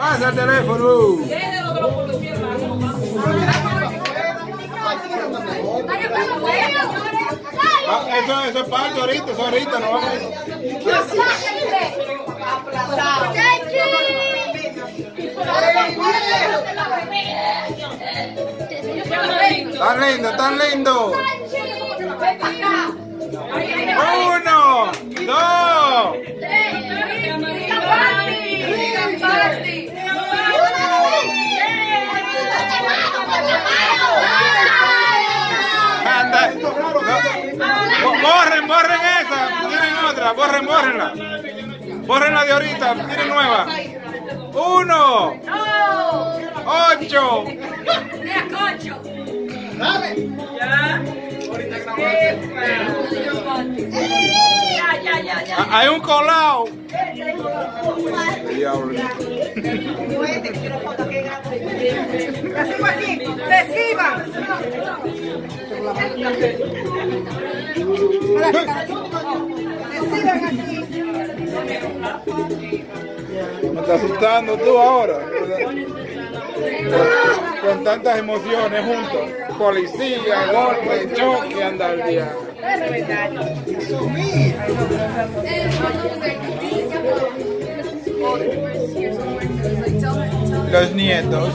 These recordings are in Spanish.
Pasa el teléfono. Ah, eso, eso es parte ahorita, eso ahorita no vamos a Tan lindo, tan lindo. Otra. Borren, borrenla. Borrenla de ahorita. Tienen nueva. Uno. Ocho. Ah, Hay un colado. Reciban. Me está asustando tú ahora. Con tantas emociones juntos. Policía, golpe, choque, anda el día. Los nietos.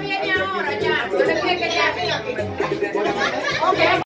viene ahora ya.